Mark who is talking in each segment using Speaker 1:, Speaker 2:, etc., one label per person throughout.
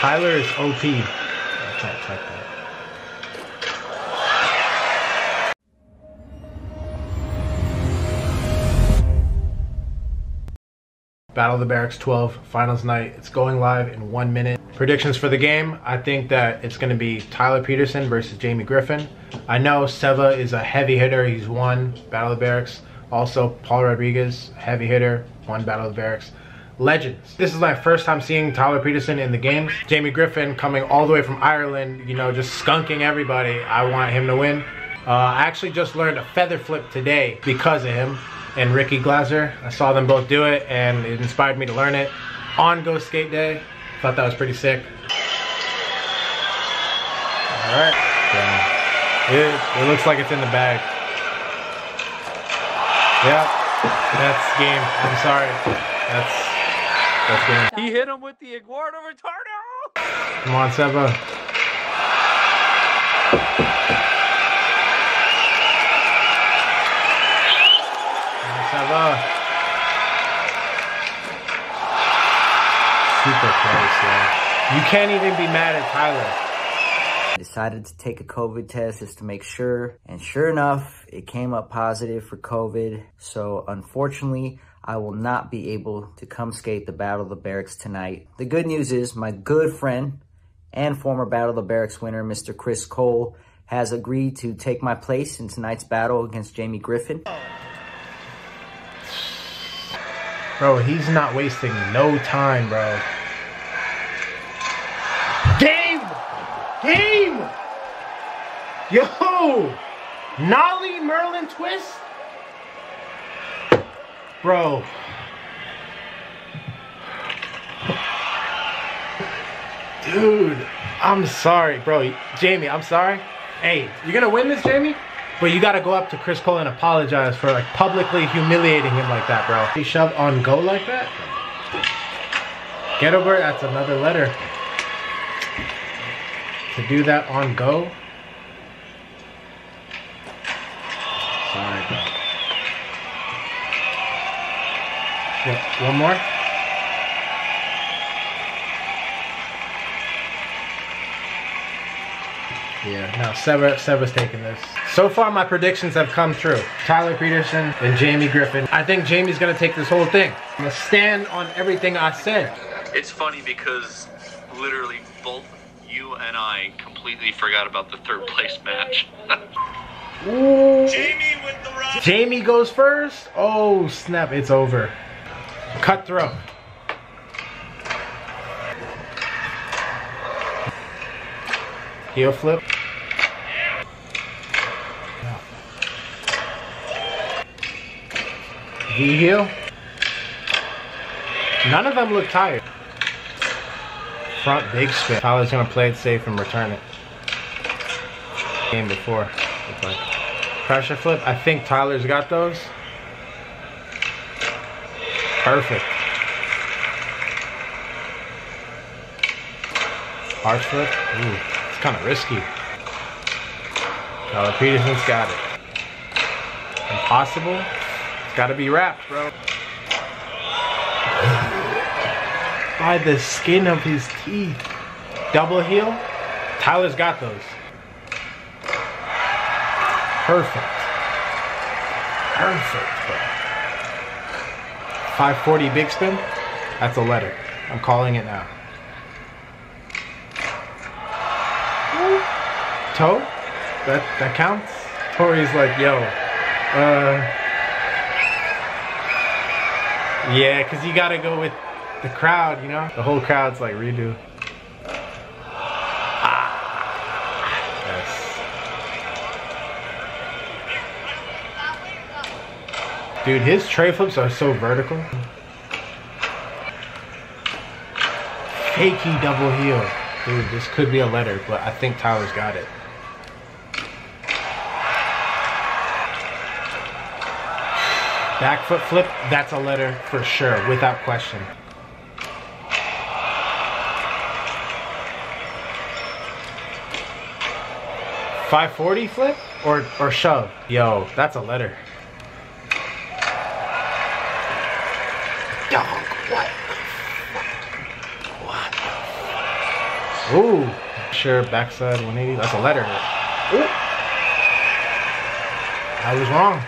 Speaker 1: Tyler is OP. I can't type that. Battle of the Berrics 12 finals night. It's going live in one minute. Predictions for the game. I think that it's going to be Tyler Peterson versus Jamie Griffin. I know Seva is a heavy hitter. He's won Battle of the Berrics. Also, Paul Rodriguez, heavy hitter, won Battle of the Berrics. Legends. This is my first time seeing Tyler Peterson in the games. Jamie Griffin coming all the way from Ireland, you know, just skunking everybody. I want him to win. Uh, I actually just learned a feather flip today because of him and Ricky Glaser. I saw them both do it and it inspired me to learn it on Go Skate Day. Thought that was pretty sick. All right. Yeah. It, it looks like it's in the bag. Yeah, that's game. I'm sorry. That's that's game.
Speaker 2: He hit him with the Eduardo Retardo.
Speaker 1: Come on, Seba. Come on, Seba. Super close, yeah. You can't even be mad at Tyler.
Speaker 3: Decided to take a COVID test just to make sure. And sure enough, it came up positive for COVID. So unfortunately, I will not be able to come skate the Battle of the Berrics tonight. The good news is my good friend and former Battle of the Berrics winner, Mr. Chris Cole, has agreed to take my place in tonight's battle against Jamie Griffin.
Speaker 1: Bro, he's not wasting no time, bro. Game! Game! Yo! Nollie Merlin twist? Bro. Dude, I'm sorry, bro. Jamie, I'm sorry. Hey, you're gonna win this, Jamie? But you gotta go up to Chris Cole and apologize for like publicly humiliating him like that, bro. He shoved on go like that? Get over it, that's another letter. To do that on go? What, one more? Yeah, no, Seba, Seba's taking this. So far, my predictions have come true. Tyler Peterson and Jamie Griffin. I think Jamie's gonna take this whole thing. I'm gonna stand on everything I said.
Speaker 2: It's funny because literally both you and I completely forgot about the third place match.
Speaker 1: Ooh. Jamie with the rock. Jamie goes first. Oh, snap, it's over. Cutthroat. Heel flip. V heel. None of them look tired. Front big spin. Tyler's gonna play it safe and return it. Game before. Pressure flip. I think Tyler's got those. Perfect. Arch flip. Ooh, it's kind of risky. Tyler Peterson's got it. Impossible. It's got to be wrapped, bro. By the skin of his teeth. Double heel. Tyler's got those. Perfect. Perfect, bro. 540 big spin. That's a letter. I'm calling it now. Toe? That that counts? Tori's like, yo, uh Yeah, cause you gotta go with the crowd, you know? The whole crowd's like redo. Dude, his tray flips are so vertical. Fakey double heel. Dude, this could be a letter, but I think Tyler's got it. Back foot flip, that's a letter for sure, without question. Five forty flip or or shove? Yo, that's a letter. Dog, what? What? Ooh. Sure, backside 180. That's a letter. Ooh. I was wrong.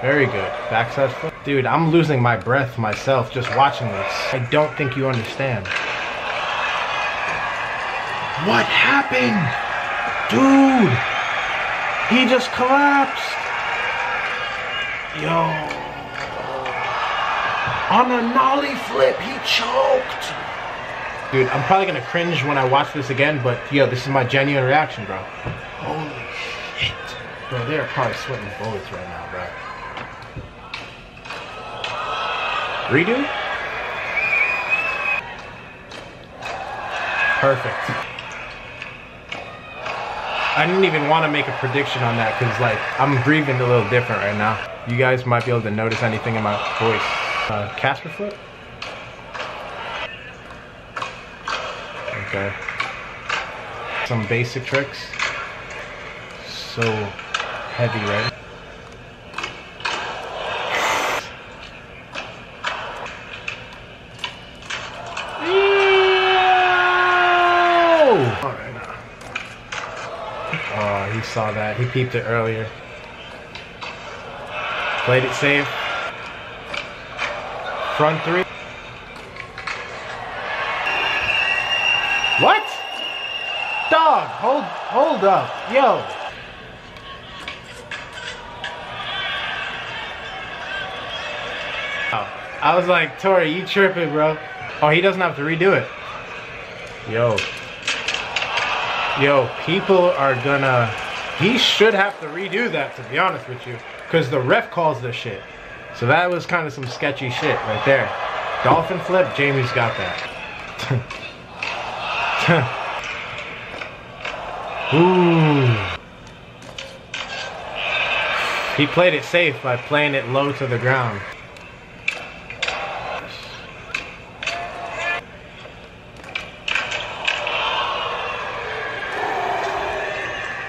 Speaker 1: Very good. Backside foot. Dude, I'm losing my breath myself just watching this. I don't think you understand. What happened? Dude! He just collapsed! Yo. On a nollie flip, he choked! Dude, I'm probably gonna cringe when I watch this again, but yo, this is my genuine reaction, bro. Holy shit. Bro, they're probably sweating bullets right now, bro. Redo? Perfect. I didn't even want to make a prediction on that because like I'm breathing a little different right now. You guys might be able to notice anything in my voice. Uh, Casper foot? Okay. Uh, some basic tricks. So heavy, right? Oh, he saw that. He peeped it earlier. Played it safe. Front three. What? Dog, hold hold up. Yo. Oh, I was like, Tori, you tripping, bro. Oh, he doesn't have to redo it. Yo. Yo, people are gonna. He should have to redo that, to be honest with you. Because the ref calls this shit. So that was kind of some sketchy shit right there. Dolphin flip, Jamie's got that. Ooh. He played it safe by playing it low to the ground.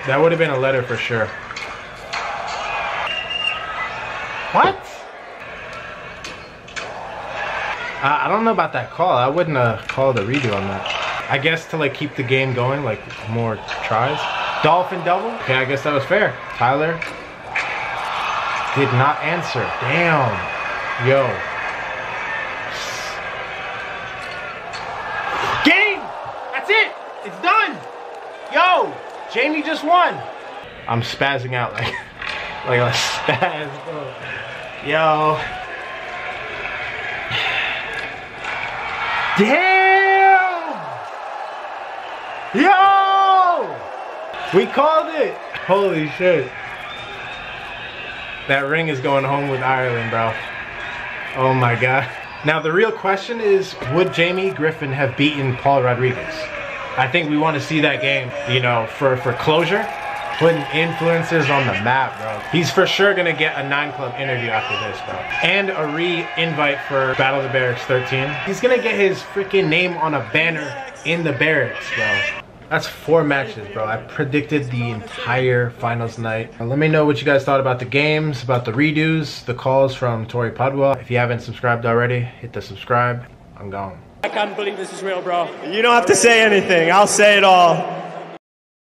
Speaker 1: That would have been a letter for sure. What? I, I don't know about that call. I wouldn't have called a redo on that. I guess to like keep the game going, like more tries. Dolphin double? Okay, I guess that was fair. Tyler did not answer. Damn. Yo. Game! That's it! It's done! Yo! Jamie just won! I'm spazzing out like, like a spaz. Yo. Damn! Yo! We called it! Holy shit. That ring is going home with Ireland, bro. Oh my god. Now the real question is, would Jamie Griffin have beaten Paul Rodriguez? I think we want to see that game, you know, for, for closure. Putting influences on the map, bro. He's for sure gonna get a nine club interview after this, bro. And a re-invite for Battle of the Berrics 13. He's gonna get his freaking name on a banner in the Berrics, bro. That's four matches, bro. I predicted the entire finals night. Let me know what you guys thought about the games, about the redos, the calls from Tori Padua. If you haven't subscribed already, hit the subscribe. I'm gone.
Speaker 4: I can't believe this is real, bro.
Speaker 5: You don't have to say anything. I'll say it all.